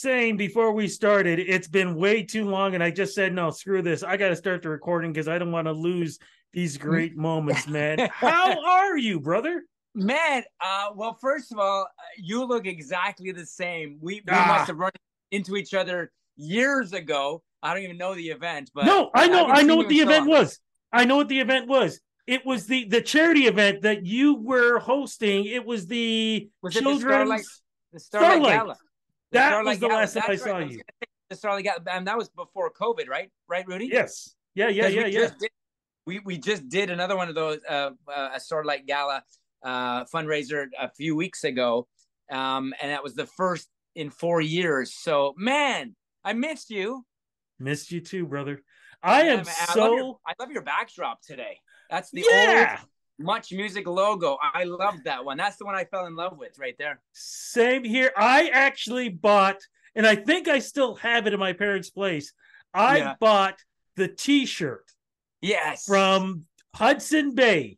saying before we started, it's been way too long, and I just said no. Screw this. I got to start the recording because I don't want to lose these great moments, man. How are you, brother? Man, uh, well, first of all, you look exactly the same. We, we Ah. must have run into each other years ago. I don't even know the event, but no, I know, haven't I know what the so event was. I know what the event was. It was the the charity event that you were hosting. It was the Was it the children's. Starlight- The Starlight, Starlight. Gala. That Starlight was the last time I That's saw right. you. The Starlight and that was before COVID, right? Right, Rudy? Yes. Yeah. Yeah. Yeah. we Yeah. Just did, we we just did another one of those uh, uh, a Starlight Gala uh, fundraiser a few weeks ago, um, and that was the first in four years. So man, I missed you. Missed you too, brother. I am I love, so your, I love your backdrop today. That's the yeah. old Much Music logo. I loved that one. That's the one I fell in love with right there. Same here. I actually bought, and I think I still have it in my parents' place. I Yeah. bought the T-shirt Yes. from Hudson Bay.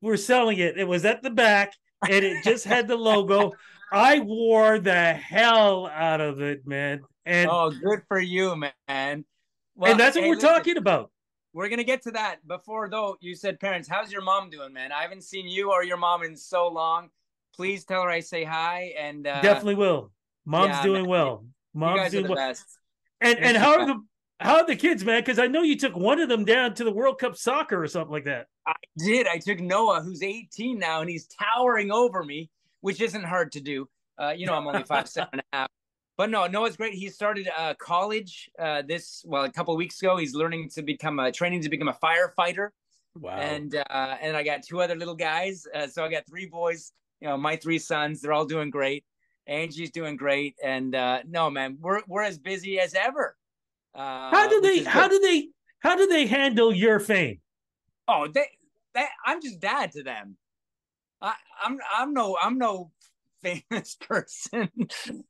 We're selling it. It was at the back, and it just had the logo. I wore the hell out of it, man. And oh, good for you, man. and that's what hey, we're listen, talking about. We're gonna get to that. Before though, you said parents. How's your mom doing, man? I haven't seen you or your mom in so long. Please tell her I say hi. And uh, Definitely will. Mom's yeah, doing man. well. you Mom's doing the well. best. And and how are are. the how are the kids, man? Because I know you took one of them down to the World Cup soccer or something like that. I did. I took Noah, who's 18 now, and he's towering over me, which isn't hard to do. Uh, you know, I'm only five seven and a half. But no, Noah's great. He started uh, college uh, this well a couple of weeks ago. He's learning to become a training to become a firefighter, Wow. and uh, and I got two other little guys. Uh, so I got three boys. You know, my three sons. They're all doing great. Angie's doing great, and uh, no man, we're we're as busy as ever. Uh, how do they how do they how do they handle your fame? Oh, they, they I'm just dad to them. I, I'm I'm no I'm no famous person,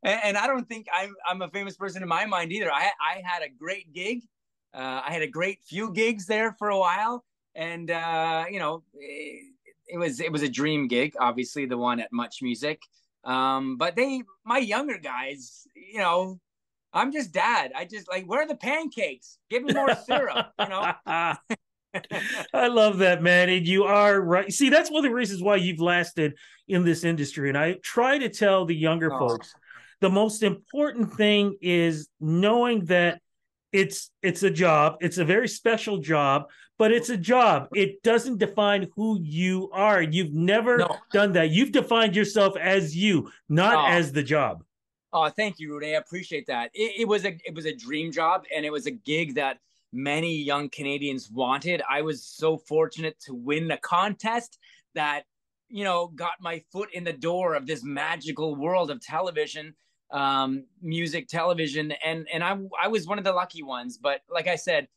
and, I don't think I'm I'm a famous person in my mind either. I I had a great gig, uh, I had a great few gigs there for a while, and uh, you know it, it was it was a dream gig, obviously the one at Much Music. Um, but they my younger guys, you know, I'm just dad. I just like where are the pancakes? Give me more syrup, you know. I love that, man. And you are right. See, that's one of the reasons why you've lasted in this industry. And I try to tell the younger Oh. folks the most important thing is knowing that it's it's a job. It's a very special job, but it's a job. It doesn't define who you are. You've never No. done that. You've defined yourself as you, not Oh. as the job. Oh, thank you, Rudy. I appreciate that. It, it was a it was a dream job, and it was a gig that many young Canadians wanted. I was so fortunate to win a contest that you know got my foot in the door of this magical world of television, um, music, television, and and I I was one of the lucky ones. But like I said,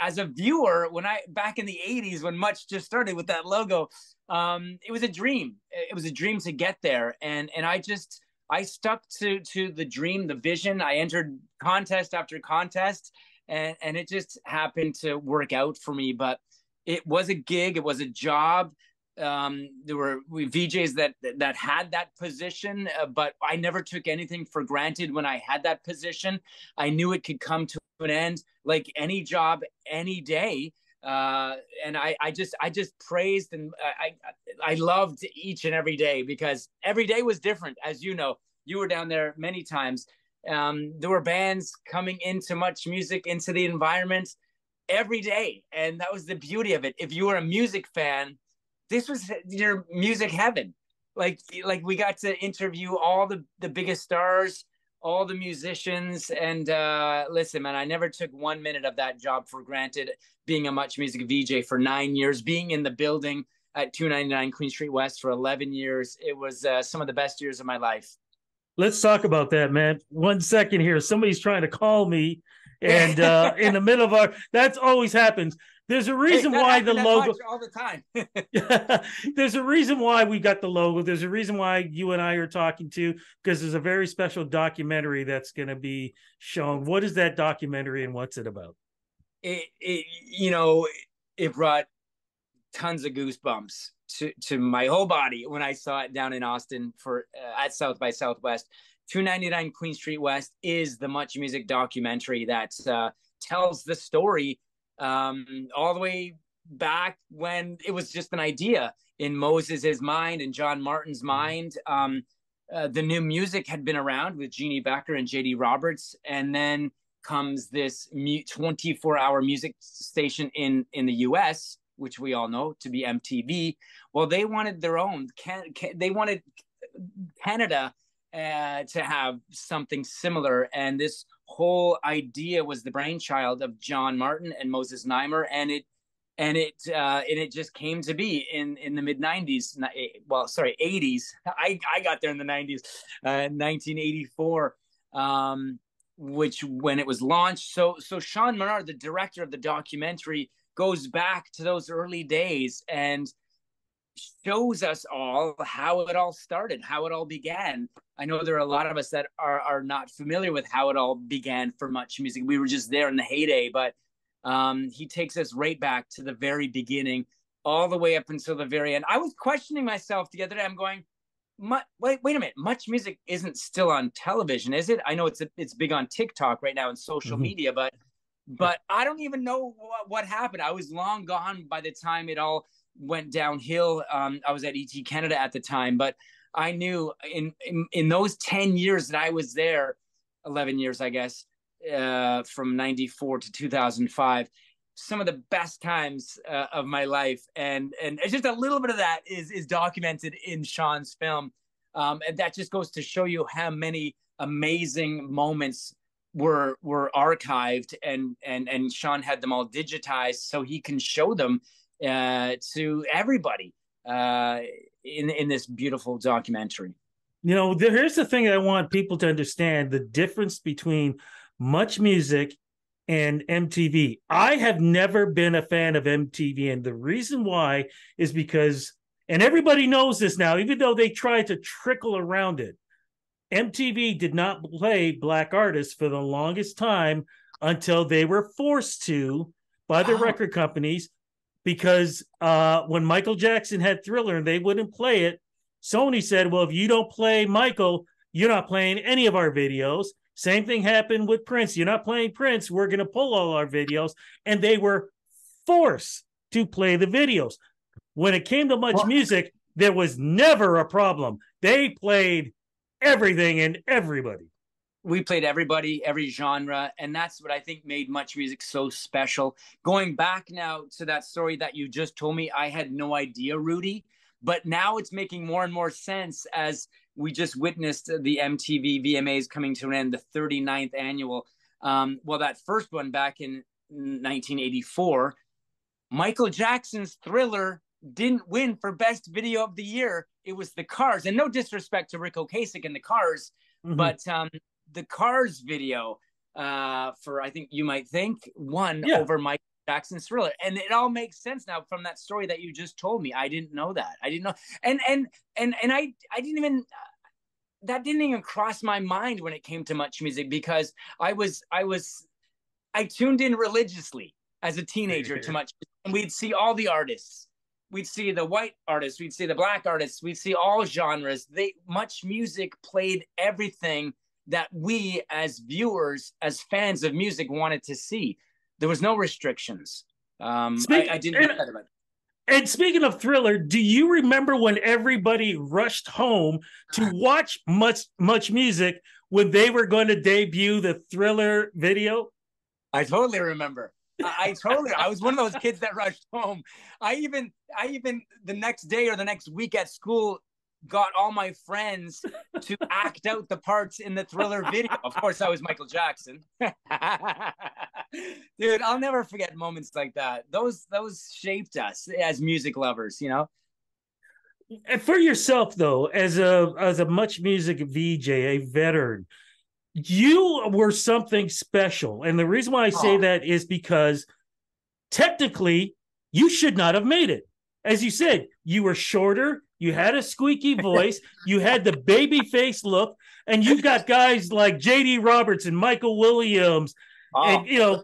as a viewer, when I back in the '80s when Much just started with that logo, um, it was a dream. It was a dream to get there, and and I just I stuck to to the dream, the vision. I entered contest after contest, and and it just happened to work out for me. But it was a gig, it was a job. Um, there were VJs that that had that position, uh, but I never took anything for granted when I had that position. I knew it could come to an end, like any job, any day. Uh, and I, I just, I just praised and I, I loved each and every day because every day was different. As you know, you were down there many times. Um, there were bands coming into much music, into the environment every day. And that was the beauty of it. If you were a music fan, this was your music heaven. Like, like we got to interview all the, the biggest stars, all the musicians. And uh, listen, man, I never took one minute of that job for granted. Being a much music VJ for nine years, being in the building at 299 Queen Street West for 11 years, it was uh, some of the best years of my life. Let's talk about that, man. One second here. Somebody's trying to call me, and uh, in the middle of our that's always happens. There's a reason why the logo. All the time. there's a reason why we got the logo. There's a reason why you and I are talking to because there's a very special documentary that's going to be shown. What is that documentary and what's it about? it, it you know it brought tons of goosebumps to to my whole body when I saw it down in Austin for uh, at South by Southwest. 299 Queen Street West is the Much Music documentary that uh, tells the story um, all the way back when it was just an idea in Moses's mind and John Martin's mm-hmm. mind. Um, uh, the new music had been around with Jeannie Becker and JD Roberts, and then comes this 24 hour music station in in the US, which we all know to be MTV. Well, they wanted their own. Can, can, they wanted Canada uh, to have something similar, and this whole idea was the brainchild of John Martin and Moses Znaimer, and it and it uh, and it just came to be in in the mid 90s well sorry 80s i i got there in the 90s uh, 1984 um, which when it was launched so so sean menard the director of the documentary goes back to those early days and shows us all how it all started how it all began i know there are a lot of us that are are not familiar with how it all began for much music we were just there in the heyday but um, he takes us right back to the very beginning, all the way up until the very end. I was questioning myself the other day. I'm going, wait, wait a minute. Much music isn't still on television, is it? I know it's a, it's big on TikTok right now and social mm-hmm. media, but but I don't even know what, what, happened. I was long gone by the time it all went downhill. Um, I was at ET Canada at the time, but I knew in, in in those ten years that I was there, eleven years, I guess uh, from 94 to 2005 some of the best times uh, of my life and and just a little bit of that is is documented in sean's film um, and that just goes to show you how many amazing moments were were archived and and and sean had them all digitized so he can show them uh, to everybody uh, in in this beautiful documentary you know here's the thing i want people to understand the difference between much music and MTV. I have never been a fan of MTV. And the reason why is because, and everybody knows this now, even though they try to trickle around it, MTV did not play black artists for the longest time until they were forced to by the record companies because uh, when Michael Jackson had Thriller and they wouldn't play it, Sony said, Well, if you don't play Michael, you're not playing any of our videos. Same thing happened with Prince. You're not playing Prince. We're going to pull all our videos. And they were forced to play the videos. When it came to much well, music, there was never a problem. They played everything and everybody. We played everybody, every genre. And that's what I think made much music so special. Going back now to that story that you just told me, I had no idea, Rudy. But now it's making more and more sense as we just witnessed the MTV VMAs coming to an end, the 39th annual. Um, well, that first one back in 1984, Michael Jackson's Thriller didn't win for Best Video of the Year. It was The Cars, and no disrespect to Ric Ocasek and The Cars, mm-hmm. but um, The Cars video uh, for I think you might think won yeah. over Michael Jackson's Thriller, and it all makes sense now from that story that you just told me. I didn't know that. I didn't know, and and and and I I didn't even that didn't even cross my mind when it came to much music because I was I was I tuned in religiously as a teenager to much and we'd see all the artists. We'd see the white artists, we'd see the black artists, we'd see all genres. They much music played everything that we as viewers, as fans of music wanted to see. There was no restrictions. Um, Speak, I, I, didn't and, and speaking of thriller, do you remember when everybody rushed home to watch much much music when they were going to debut the thriller video? I totally remember. I, I totally I was one of those kids that rushed home. I even I even the next day or the next week at school got all my friends to act out the parts in the thriller video. Of course, I was Michael Jackson. Dude, I'll never forget moments like that. Those those shaped us as music lovers, you know. And for yourself though, as a as a much music VJ, a veteran, you were something special. And the reason why I say oh. that is because technically you should not have made it. As you said, you were shorter, you had a squeaky voice, you had the baby face look, and you've got guys like JD Roberts and Michael Williams, oh. and you know,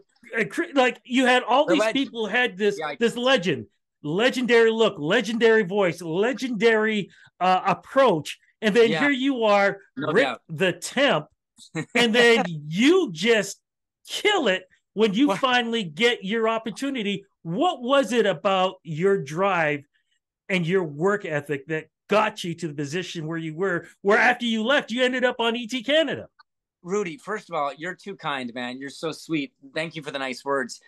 like you had all the these legend. people had this yeah, this legend, legendary look, legendary voice, legendary uh, approach, and then yeah. here you are, no Rick doubt. the temp, and then you just kill it when you what? finally get your opportunity. What was it about your drive and your work ethic that got you to the position where you were, where after you left, you ended up on ET Canada? Rudy, first of all, you're too kind, man. You're so sweet. Thank you for the nice words.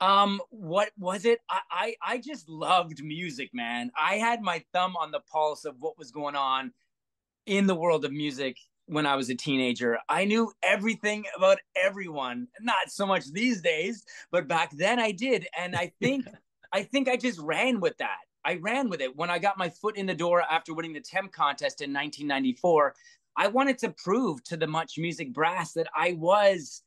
Um, what was it? I, I, I just loved music, man. I had my thumb on the pulse of what was going on in the world of music when I was a teenager. I knew everything about everyone. Not so much these days, but back then I did. And I think I think I just ran with that. I ran with it. When I got my foot in the door after winning the Temp contest in 1994, I wanted to prove to the Much Music brass that I was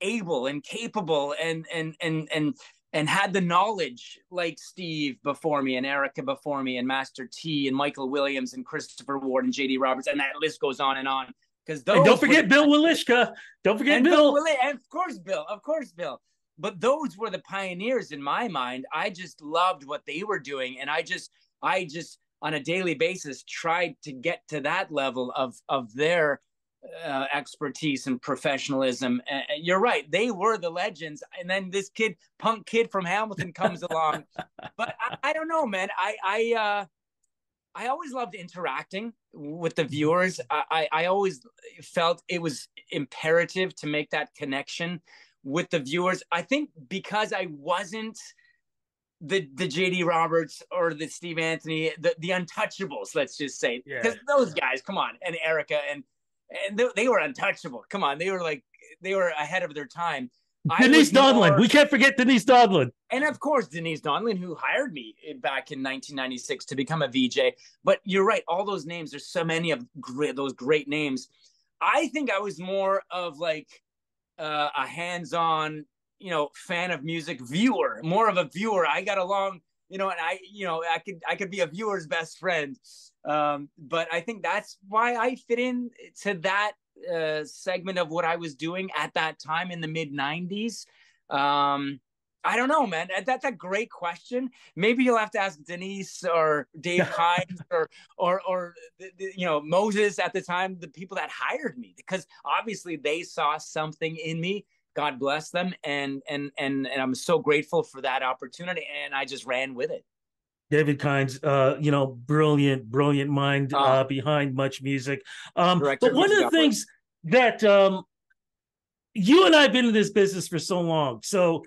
able and capable and and and and and had the knowledge like Steve before me and Erica before me and Master T and Michael Williams and Christopher Ward and JD Roberts and that list goes on and on. Because don't forget Bill Welychka. Don't forget and Bill. Bill and of course, Bill. Of course, Bill. But those were the pioneers in my mind. I just loved what they were doing, and I just, I just on a daily basis tried to get to that level of of their uh, expertise and professionalism. And you're right; they were the legends. And then this kid, punk kid from Hamilton, comes along. But I, I, don't know, man. I I uh, I always loved interacting with the viewers. I, I I always felt it was imperative to make that connection with the viewers. I think because I wasn't the the JD Roberts or the Steve Anthony, the the untouchables, let's just say. Because yeah. those guys, come on, and Erica and and they, they, were untouchable. Come on, they were like they were ahead of their time. Denise Donlon, more, we can't forget Denise Donlon, and of course Denise Donlon, who hired me back in 1996 to become a VJ. But you're right, all those names. There's so many of great, those great names. I think I was more of like uh, a hands-on, you know, fan of music viewer, more of a viewer. I got along, you know, and I, you know, I could I could be a viewer's best friend. Um, but I think that's why I fit in to that uh, segment of what I was doing at that time in the mid 90s. Um, I don't know, man. That's a great question. Maybe you'll have to ask Denise or Dave Hines or or or you know Moses at the time, the people that hired me, because obviously they saw something in me. God bless them, and and and and I'm so grateful for that opportunity, and I just ran with it. David Kines, uh, you know, brilliant, brilliant mind uh, uh, behind much music. Um, but one of the things that um, you and I have been in this business for so long, so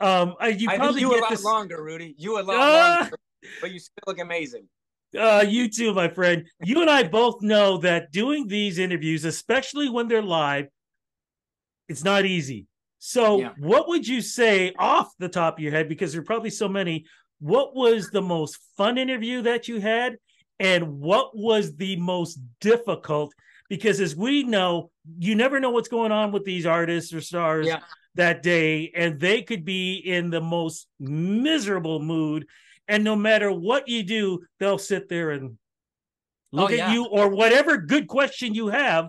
um, you I probably you a lot this... longer, Rudy. You a lot uh, longer, but you still look amazing. Uh, you too, my friend. You and I both know that doing these interviews, especially when they're live, it's not easy. So, yeah. what would you say off the top of your head? Because there are probably so many what was the most fun interview that you had and what was the most difficult because as we know you never know what's going on with these artists or stars yeah. that day and they could be in the most miserable mood and no matter what you do they'll sit there and look oh, yeah. at you or whatever good question you have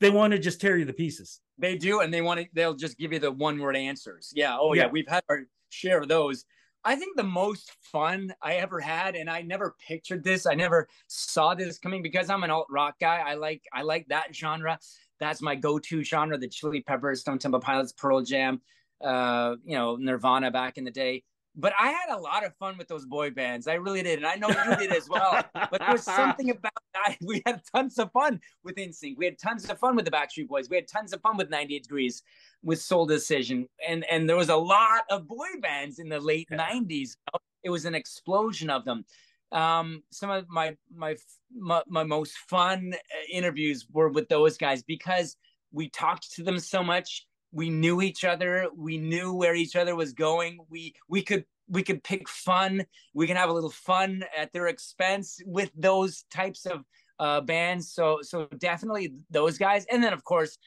they want to just tear you to pieces they do and they want to they'll just give you the one word answers yeah oh yeah. yeah we've had our share of those I think the most fun I ever had, and I never pictured this. I never saw this coming because I'm an alt rock guy. I like I like that genre. That's my go-to genre: the Chili Peppers, Stone Temple Pilots, Pearl Jam, uh, you know, Nirvana back in the day. But I had a lot of fun with those boy bands. I really did, and I know you did as well. but there was something about that. We had tons of fun with NSYNC. We had tons of fun with the Backstreet Boys. We had tons of fun with 98 Degrees with Soul Decision, and and there was a lot of boy bands in the late yeah. '90s. It was an explosion of them. Um, some of my, my my my most fun uh, interviews were with those guys because we talked to them so much. We knew each other. We knew where each other was going. We we could we could pick fun. We can have a little fun at their expense with those types of uh, bands. So so definitely those guys, and then of course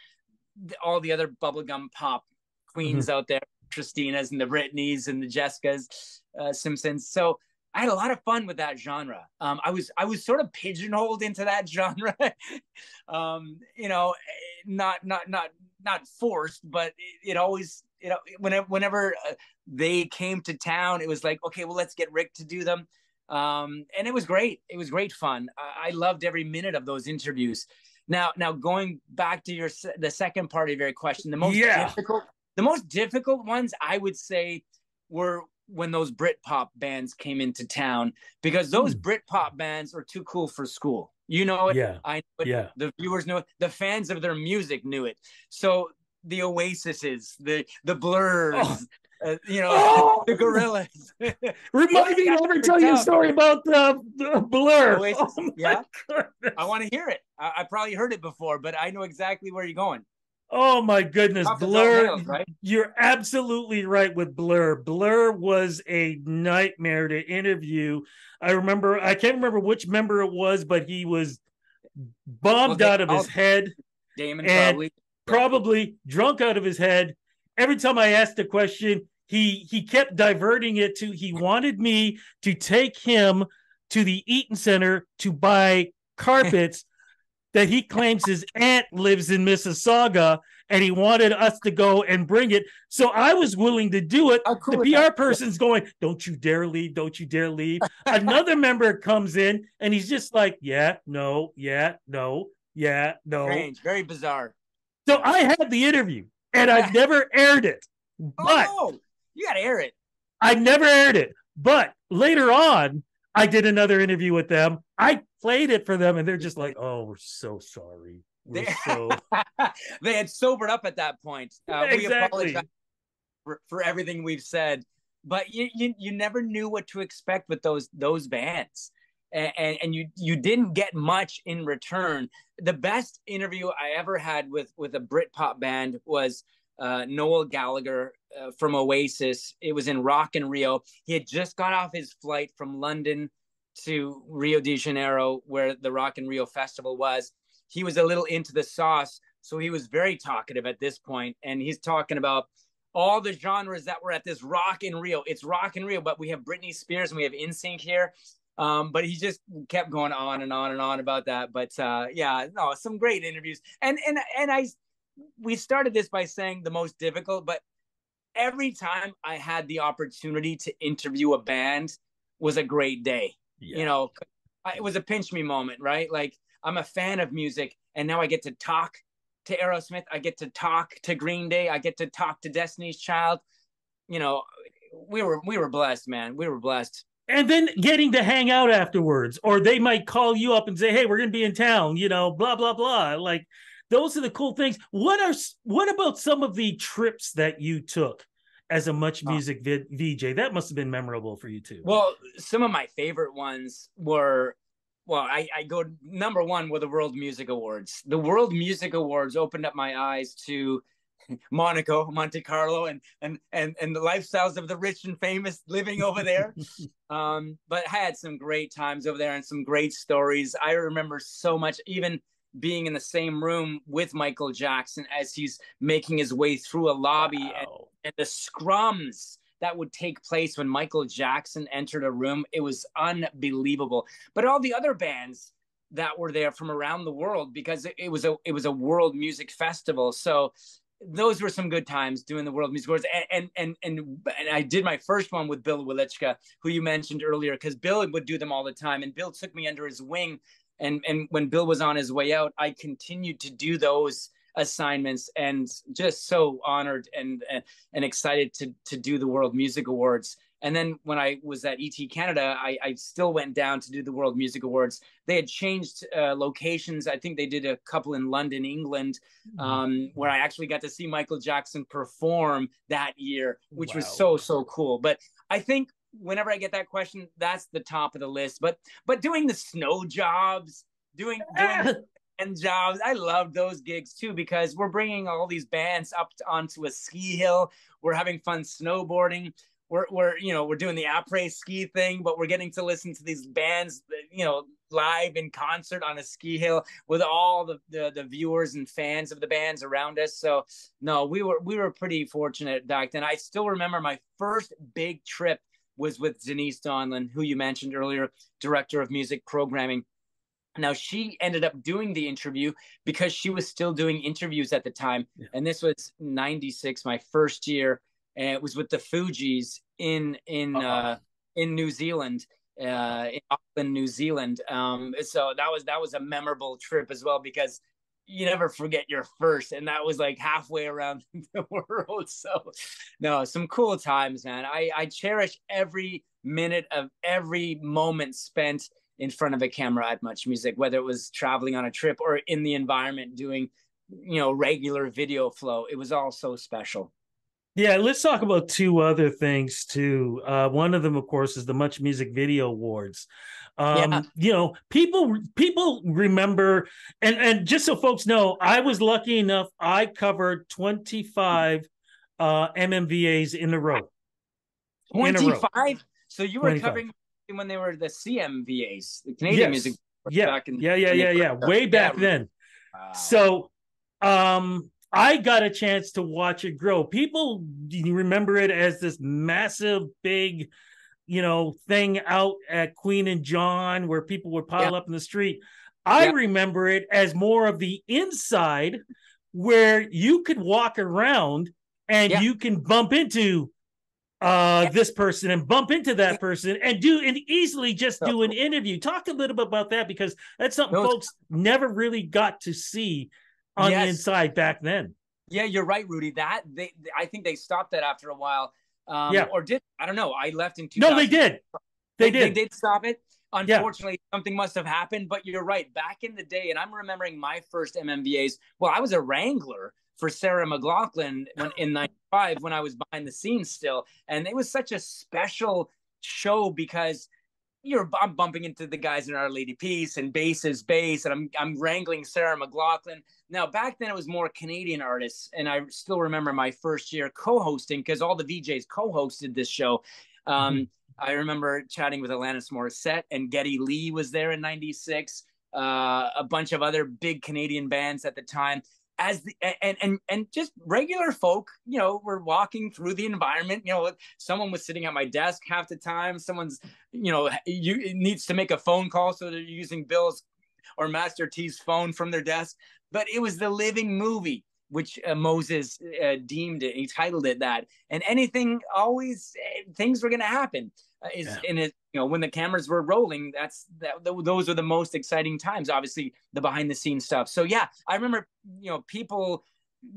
all the other bubblegum pop queens mm-hmm. out there, Christina's and the Britneys and the Jessicas, uh, Simpsons. So I had a lot of fun with that genre. Um, I was I was sort of pigeonholed into that genre, um, you know, not not not not forced, but it, it always you know whenever whenever uh, they came to town, it was like okay, well let's get Rick to do them. Um, and it was great. It was great fun. I, I loved every minute of those interviews. Now, now going back to your the second part of your question, the most yeah. difficult, the most difficult ones I would say were when those Britpop bands came into town because those mm. Britpop bands are too cool for school. You know it. Yeah. I know it. Yeah. The viewers know it. The fans of their music knew it. So the Oasises, the the Blurs, oh. Uh, you know, oh! the Gorillaz. Remind me to ever tell you a story about the, the Blur. Oh yeah, goodness. I want to hear it. I, I, probably heard it before, but I know exactly where you're going. Oh my goodness, Blur! right? You're absolutely right with Blur. Blur was a nightmare to interview. I remember, I can't remember which member it was, but he was bombed well, out of his head. Damon probably probably drunk out of his head. Every time I asked a question, he he kept diverting it to he wanted me to take him to the Eaton Center to buy carpets that he claims his aunt lives in Mississauga and he wanted us to go and bring it. So I was willing to do it. Cool the PR person's going, Don't you dare leave, don't you dare leave. Another member comes in and he's just like, Yeah, no, yeah, no, yeah, no. Strange, very bizarre. So I had the interview and I've never aired it. Oh, but oh, no. you got to air it. I never aired it. But later on, I did another interview with them. I played it for them and they're just like, oh, we're so sorry. We're they, so... they had sobered up at that point. Uh, exactly. We apologize for, for everything we've said. But you, you you never knew what to expect with those those bands and, and you you didn't get much in return. The best interview I ever had with with a Britpop band was uh, Noel Gallagher uh, from Oasis. It was in Rock in Rio. He had just got off his flight from London to Rio de Janeiro, where the Rock in Rio festival was. He was a little into the sauce, so he was very talkative at this point, and he's talking about all the genres that were at this Rock in Rio. It's Rock in Rio, but we have Britney Spears and we have NSYNC here. Um, but he just kept going on and on and on about that. But uh, yeah, no, some great interviews. And and and I, we started this by saying the most difficult, but every time I had the opportunity to interview a band was a great day. Yeah. You know, it was a pinch me moment, right? Like I'm a fan of music, and now I get to talk to Aerosmith. I get to talk to Green Day. I get to talk to Destiny's Child. You know, we were we were blessed, man. We were blessed and then getting to hang out afterwards or they might call you up and say hey we're going to be in town you know blah blah blah like those are the cool things what are what about some of the trips that you took as a much music vid, vj that must have been memorable for you too well some of my favorite ones were well I, I go number one were the world music awards the world music awards opened up my eyes to Monaco, Monte Carlo, and and and and the lifestyles of the rich and famous living over there. um, but I had some great times over there and some great stories. I remember so much, even being in the same room with Michael Jackson as he's making his way through a lobby wow. And, the scrums that would take place when Michael Jackson entered a room. It was unbelievable. But all the other bands that were there from around the world because it, was a it was a world music festival. So those were some good times doing the World Music Awards, and and and and, I did my first one with Bill Welychka, who you mentioned earlier, because Bill would do them all the time, and Bill took me under his wing, and and when Bill was on his way out, I continued to do those assignments, and just so honored and and excited to to do the World Music Awards. And then when I was at ET Canada, I, I still went down to do the World Music Awards. They had changed uh, locations. I think they did a couple in London, England, mm-hmm. um, where I actually got to see Michael Jackson perform that year, which wow. was so so cool. But I think whenever I get that question, that's the top of the list. But but doing the snow jobs, doing doing and jobs. I love those gigs too because we're bringing all these bands up to, onto a ski hill. We're having fun snowboarding we're we're you know we're doing the après ski thing, but we're getting to listen to these bands, uh, you know, live in concert on a ski hill with all the, the, the viewers and fans of the bands around us. So no, we were we were pretty fortunate back then. I still remember my first big trip was with Denise Donlon, who you mentioned earlier, director of music programming. Now she ended up doing the interview because she was still doing interviews at the time, yeah. and this was '96, my first year and it was with the Fugees in in uh-huh. uh, in New Zealand. uh, in Auckland, New Zealand. Um, so that was that was a memorable trip as well because you never forget your first, and that was like halfway around the world. So, no, some cool times, man. I I cherish every minute of every moment spent in front of a camera at Much Music, whether it was traveling on a trip or in the environment doing, you know, regular video flow. It was all so special. Yeah, let's talk about two other things too. Uh, one of them, of course, is the Much Music Video Awards. Um, yeah. You know, people people remember, and and just so folks know, I was lucky enough. I covered twenty five uh, MMVAs in a row. Twenty five. So you were 25. covering when they were the CMVAs, the Canadian yes. music. Yeah. Back in yeah, yeah, yeah, yeah. Way back yeah. then. Wow. So, um, I got a chance to watch it grow. People remember it as this massive, big, you know, thing out at Queen and John where people would pile yeah. up in the street. I yeah. remember it as more of the inside where you could walk around and yeah. you can bump into uh this person and bump into that person and do and easily just do an interview. Talk a little bit about that because that's something folks never really got to see on yes. the inside back then. Yeah, you're right, Rudy. That they, I think they stopped that after a while. Um, yeah, or did I don't know. I left in 2000. No, they did. They, they did. They did stop it. Unfortunately, yeah. something must have happened. But you're right. Back in the day, and I'm remembering my first MMVAs. Well, I was a wrangler for Sarah McLachlan when in '95 when I was behind the scenes still, and it was such a special show because you're I'm bumping into the guys in Our Lady Peace and Bass Is Base, and I'm I'm wrangling Sarah McLachlan. Now back then it was more Canadian artists, and I still remember my first year co-hosting because all the VJs co-hosted this show. Um, mm-hmm. I remember chatting with Alanis Morissette and Geddy Lee was there in '96. Uh, a bunch of other big Canadian bands at the time as the and and and just regular folk you know were walking through the environment you know someone was sitting at my desk half the time someone's you know you needs to make a phone call so they're using bill's or master t's phone from their desk but it was the living movie which uh, moses uh, deemed it he titled it that and anything always uh, things were going to happen uh, is yeah. in it you know when the cameras were rolling that's that those are the most exciting times obviously the behind the scenes stuff. So yeah i remember you know people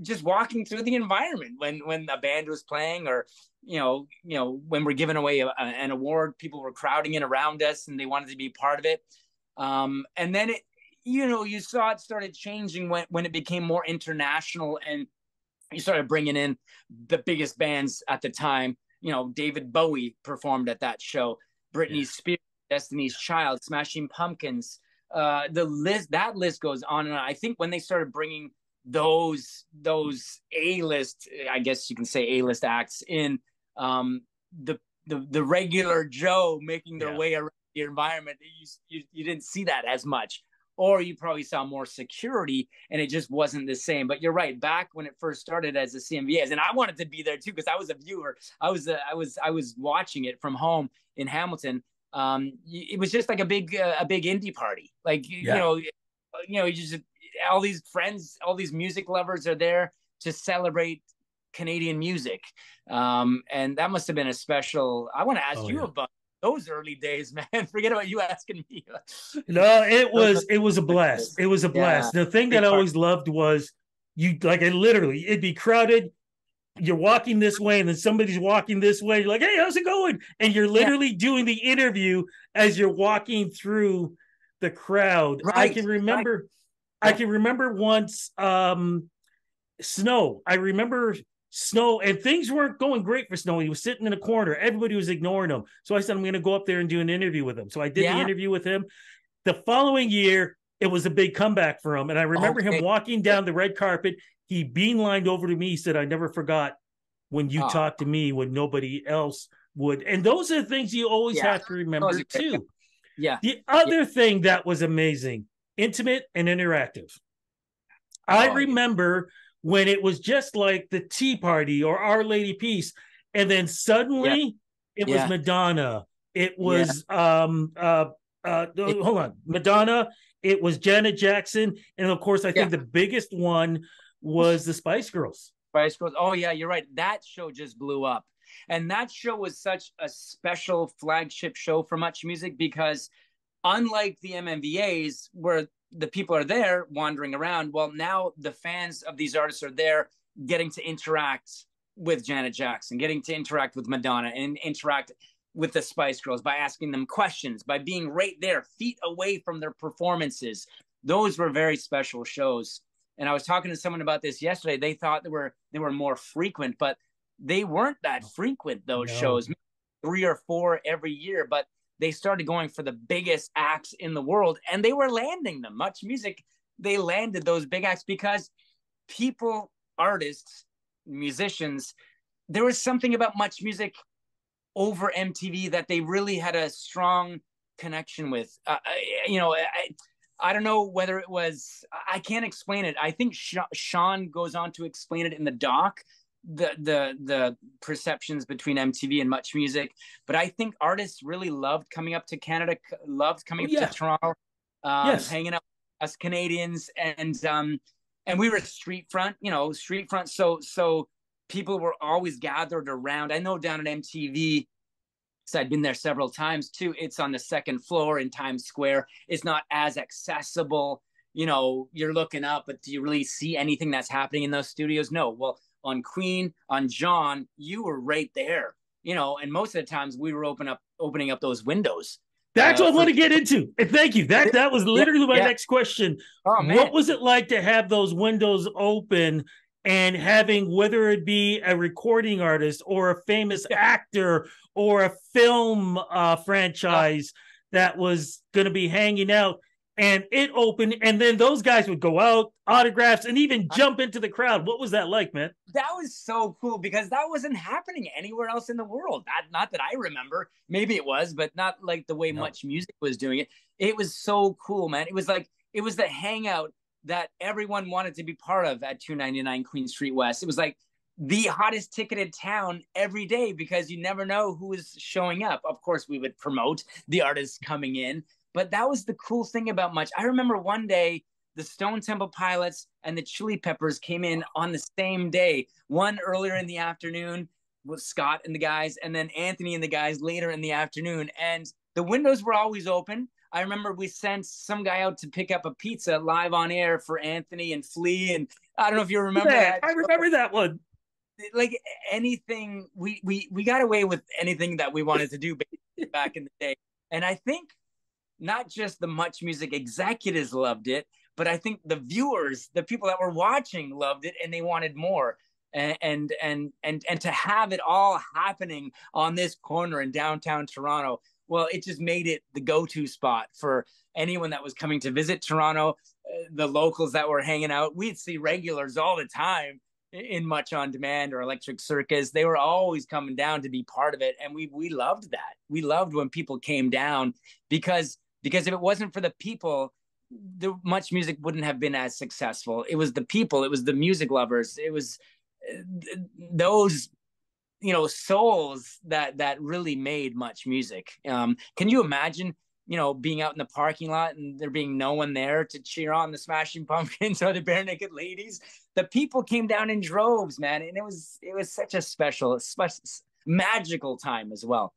just walking through the environment when when a band was playing or you know you know when we're giving away a, an award people were crowding in around us and they wanted to be part of it. Um, and then it you know you saw it started changing when when it became more international and you started bringing in the biggest bands at the time. You know david bowie performed at that show Britney. Spears, Destiny's Child, Smashing Pumpkins. Uh, the list that list goes on and on. I think when they started bringing those those A list, I guess you can say A list acts in, um, the the the regular Joe making their yeah. way around the environment, you, you you didn't see that as much or you probably saw more security and it just wasn't the same. But you're right. Back when it first started as a CMVS, and I wanted to be there too because I was a viewer. I was uh, I was I was watching it from home in Hamilton. Um, it was just like a big uh, a big indie party. Like yeah. you know, you know, you just all these friends, all these music lovers are there to celebrate Canadian music. Um, and that must have been a special. I want to ask oh, you yeah. about those early days, man. Forget about you asking me. no, it was it was a blast. It was a blast. Yeah. The thing that I always loved was you like it literally it'd be crowded. You're walking this way, and then somebody's walking this way. You're like, "Hey, how's it going?" And you're literally yeah. doing the interview as you're walking through the crowd. Right. I can remember, right. I can remember once um, snow. I remember Snow and things weren't going great for Snow. He was sitting in a corner. Everybody was ignoring him. So I said, I'm going to go up there and do an interview with him. So I did yeah. the interview with him. The following year, it was a big comeback for him. And I remember okay. him walking down the red carpet. He beelined over to me. He said, I never forgot when you oh. talked to me when nobody else would. And those are the things you always yeah. have to remember too. Yeah. The other yeah. thing that was amazing, intimate and interactive. Oh, I remember when it was just like the Tea Party or Our Lady Peace, and then suddenly yeah. it was yeah. Madonna. It was yeah. um uh uh it, hold on, Madonna. It was Janet Jackson, and of course, I think the biggest one was the Spice Girls. Spice Girls. Oh yeah, you're right. That show just blew up. And that show was such a special flagship show for Much Music because unlike the MMVAs where the people are there wandering around, well now the fans of these artists are there getting to interact with Janet Jackson, getting to interact with Madonna and interact with the Spice Girls by asking them questions, by being right there, feet away from their performances. Those were very special shows. And I was talking to someone about this yesterday. They thought they were they were more frequent, but they weren't that frequent. Those no. shows, three or four every year, but they started going for the biggest acts in the world, and they were landing them. Much music, they landed those big acts because people, artists, musicians, there was something about much music over MTV that they really had a strong connection with. Uh, you know, I, I don't know whether it was, I can't explain it. I think Sean goes on to explain it in the doc, the, the, the perceptions between MTV and much music. But I think artists really loved coming up to Canada, loved coming oh, yeah. up to Toronto, um, yes. hanging out with us Canadians. And, um, and we were street front, you know, street front. So, so people were always gathered around. I know down at MTV, so I'd been there several times too. It's on the second floor in Times Square. It's not as accessible. You know, you're looking up, but do you really see anything that's happening in those studios? No. Well, on Queen, on John, you were right there. You know, and most of the times we were open up opening up those windows. That's uh, what I want to get into. And Thank you. That that was literally yeah, my yeah. next question. Oh, what was it like to have those windows open and having whether it be a recording artist or a famous actor or a film uh, franchise that was going to be hanging out and it opened and then those guys would go out autographs and even uh-huh. jump into the crowd. What was that like man? That was so cool because that wasn't happening anywhere else in the world. Not, not that i remember. Maybe it was but not like the way no. much music was doing it. It was so cool man. It was like it was the hangout that everyone wanted to be part of at 299 Queen Street West. It was like the hottest ticketed town every day because you never know who is showing up. Of course, we would promote the artists coming in, but that was the cool thing about Much. I remember one day the Stone Temple Pilots and the Chili Peppers came in on the same day, one earlier in the afternoon with Scott and the guys, and then Anthony and the guys later in the afternoon. And the windows were always open. I remember we sent some guy out to pick up a pizza live on air for Anthony and Flea, and I don't know if you remember yeah, that. I remember that one. Like anything, we we we got away with anything that we wanted to do back in the day, and I think not just the Much Music executives loved it, but I think the viewers, the people that were watching, loved it, and they wanted more. And, and and and and to have it all happening on this corner in downtown Toronto well, it just made it the go-to spot for anyone that was coming to visit Toronto. Uh, the locals that were hanging out, we'd see regulars all the time in Much on Demand or Electric Circus. They were always coming down to be part of it, and we we loved that. We loved when people came down because because if it wasn't for the people, the much music wouldn't have been as successful. It was the people, it was the music lovers, it was uh, those you know souls that that really made much music. Um can you imagine you know being out in the parking lot and there being no one there to cheer on the smashing pumpkins or the Barenaked Ladies? The people came down in droves man and it was it was such a special special magical time as well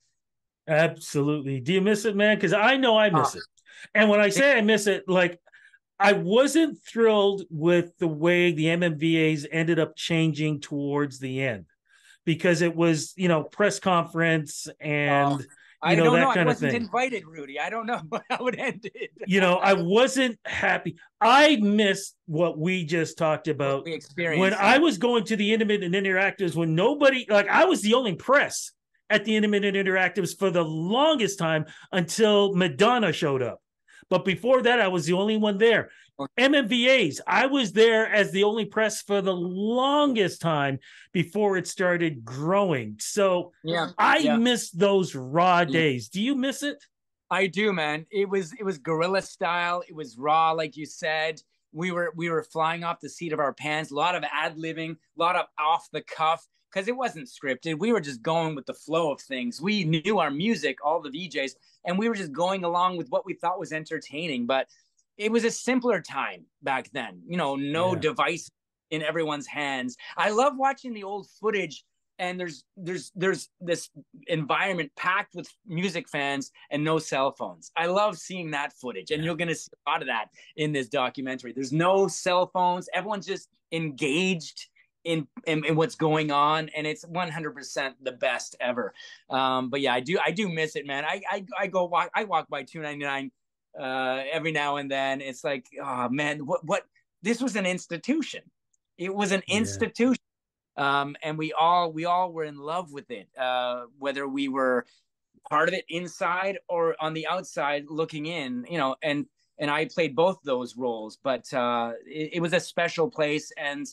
absolutely do you miss it man because i know i miss uh, it and when i say i miss it like I wasn't thrilled with the way the MMVAs ended up changing towards the end because it was you know press conference and. you know, I don't know. I wasn't invited, Rudy. I don't know how it ended. you know, I wasn't happy. I missed what we just talked about. When I was going to the intimate and interactives when nobody like I was the only press at the intimate and interactives for the longest time until Madonna showed up. But before that, I was the only one there. MMVAs. I was there as the only press for the longest time before it started growing. So yeah, I yeah. miss those raw days. Do you miss it? I do, man. It was it was guerrilla style. It was raw, like you said. We were we were flying off the seat of our pants. A lot of ad libbing, a lot of off the cuff because it wasn't scripted. We were just going with the flow of things. We knew our music, all the VJs, and we were just going along with what we thought was entertaining. But it was a simpler time back then. You know, no yeah. device in everyone's hands. I love watching the old footage and there's there's there's this environment packed with music fans and no cell phones. I love seeing that footage, and you're gonna see a lot of that in this documentary. There's no cell phones. Everyone's just engaged in, in, in what's going on, and it's 100% the best ever. Um, but yeah, I do I do miss it, man. I I, I go walk I walk by 299 uh, every now and then. It's like, oh man, what what this was an institution. It was an institution um, and we all we all were in love with it, uh, whether we were part of it inside or on the outside looking in. You know, and and I played both those roles, but uh, it, it was a special place, and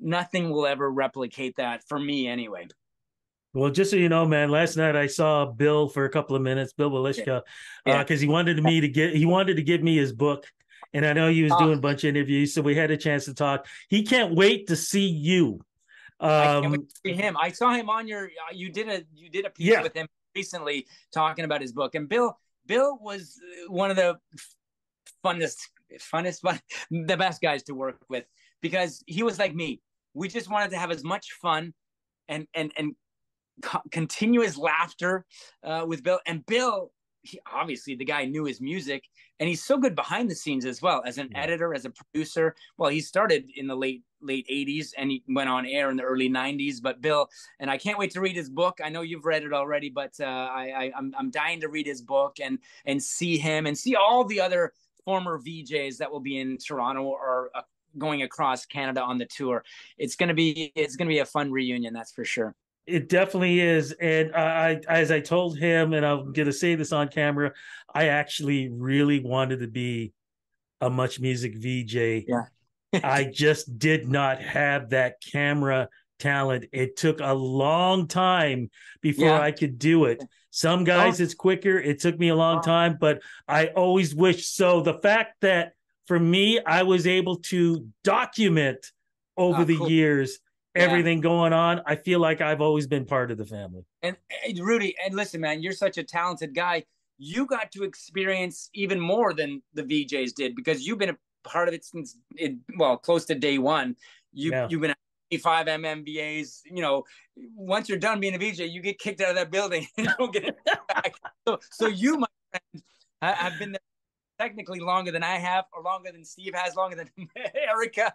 nothing will ever replicate that for me, anyway. Well, just so you know, man, last night I saw Bill for a couple of minutes, Bill Welychka, because yeah. uh, he wanted me to get he wanted to give me his book. And I know he was oh. doing a bunch of interviews, so we had a chance to talk. He can't wait to see you. Um, I him. I saw him on your. Uh, you did a you did a piece yeah. with him recently talking about his book, and Bill Bill was uh, one of the funnest funnest fun, the best guys to work with because he was like me. We just wanted to have as much fun and and and co- continuous laughter uh, with Bill. And Bill he, obviously the guy knew his music and he's so good behind the scenes as well as an yeah. editor as a producer well he started in the late late 80s and he went on air in the early 90s but bill and i can't wait to read his book i know you've read it already but uh, I, I I'm, I'm dying to read his book and and see him and see all the other former vjs that will be in toronto or uh, going across canada on the tour it's going to be it's going to be a fun reunion that's for sure it definitely is, and I, as I told him, and I'm going to say this on camera, I actually really wanted to be a much music VJ. Yeah. I just did not have that camera talent. It took a long time before yeah. I could do it. Some guys, oh. it's quicker. It took me a long oh. time, but I always wish so. The fact that for me, I was able to document over oh, the cool. years everything going on. I feel like I've always been part of the family. And, and Rudy, and listen, man, you're such a talented guy. You got to experience even more than the VJs did because you've been a part of it since it, well, close to day one. You yeah. you've been five MMVAs. You know, once you're done being a VJ, you get kicked out of that building and you don't get it back. so, so you, my friend, have been there technically longer than I have, or longer than Steve has, longer than Erica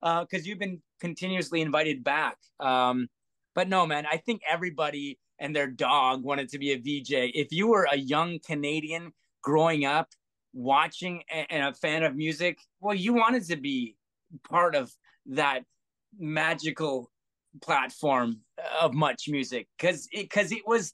because uh, you've been continuously invited back. Um, but no, man, I think everybody and their dog wanted to be a VJ. If you were a young Canadian growing up, watching and a fan of music, well, you wanted to be part of that magical platform of much music because it because it was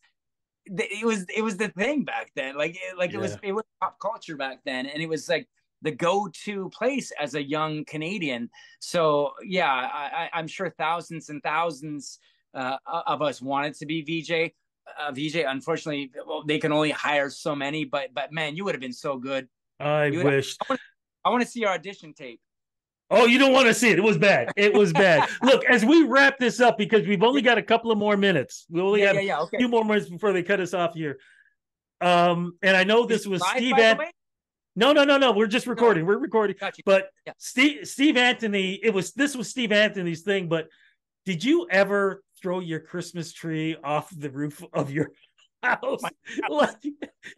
it was it was the thing back then like like yeah. it was it was pop culture back then and it was like the go-to place as a young Canadian. So yeah, I, am sure thousands and thousands uh, of us wanted to be VJ. Uh, VJ, unfortunately, well, they can only hire so many. But but man, you would have been so good. I wish. I want to see your audition tape. Oh, you don't want to see it. It was bad. It was bad. Look, as we wrap this up, because we've only got a couple of more minutes. We only yeah, have yeah, yeah, okay. a few more minutes before they cut us off here. Um, and I know this was Steve. Ant- no, no, no, no. We're just recording. No. We're recording. Gotcha. But. Steve Steve Anthony, it was this was Steve Anthony's thing. But did you ever throw your Christmas tree off the roof of your house like,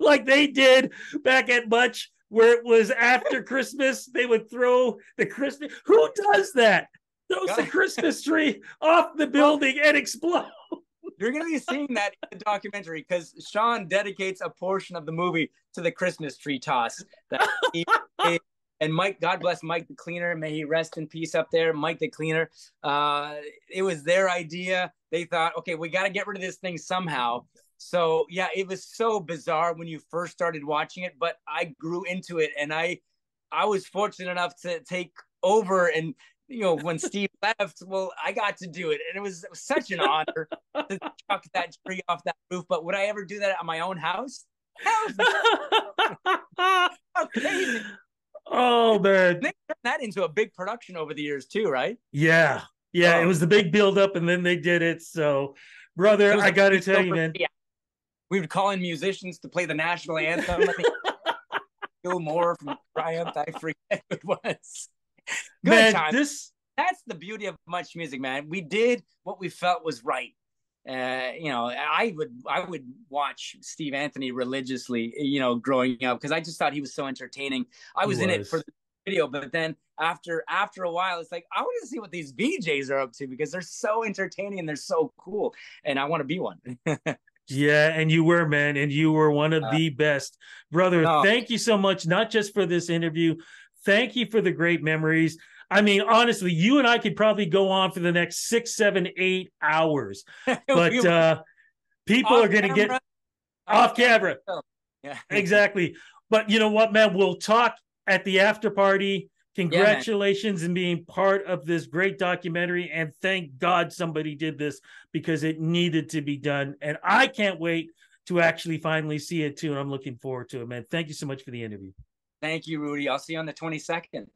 like they did back at Much, where it was after Christmas? They would throw the Christmas. Who does that? Throws the Christmas tree off the building and explode. You're going to be seeing that in the documentary because Sean dedicates a portion of the movie to the Christmas tree toss. That he, and Mike, God bless Mike the cleaner. May he rest in peace up there. Mike the cleaner. Uh, it was their idea. They thought, okay, we got to get rid of this thing somehow. So yeah, it was so bizarre when you first started watching it, but I grew into it, and I, I was fortunate enough to take over and you know, when Steve left, well, I got to do it. And it was, such an honor to chuck that tree off that roof. But would I ever do that at my own house? crazy. Oh man. They turned that into a big production over the years too, right? Yeah. Yeah. Oh. It was the big build up and then they did it. So brother, I gotta tell you, man. Yeah. We would call in musicians to play the national anthem. Gil Moore from Triumph, I forget who it was. Good man, time. This that's the beauty of much music, man. We did what we felt was right. uh, you know, I would I would watch Steve Anthony religiously, you know, growing up because I just thought he was so entertaining. I was, was. in it for the video, but then after after a while, it's like I want to see what these VJs are up to because they're so entertaining and they're so cool, and I want to be one. yeah, and you were man, and you were one of uh, the best, brother. No. Thank you so much, not just for this interview. Thank you for the great memories. I mean, honestly, you and I could probably go on for the next six, seven, eight hours, but uh, people are going to get off camera. Yeah, exactly. But you know what, man? We'll talk at the after party. Congratulations yeah, in being part of this great documentary. And thank God somebody did this because it needed to be done. And I can't wait to actually finally see it too. And I'm looking forward to it, man. Thank you so much for the interview. Thank you, Rudy. I'll see you on the 22nd.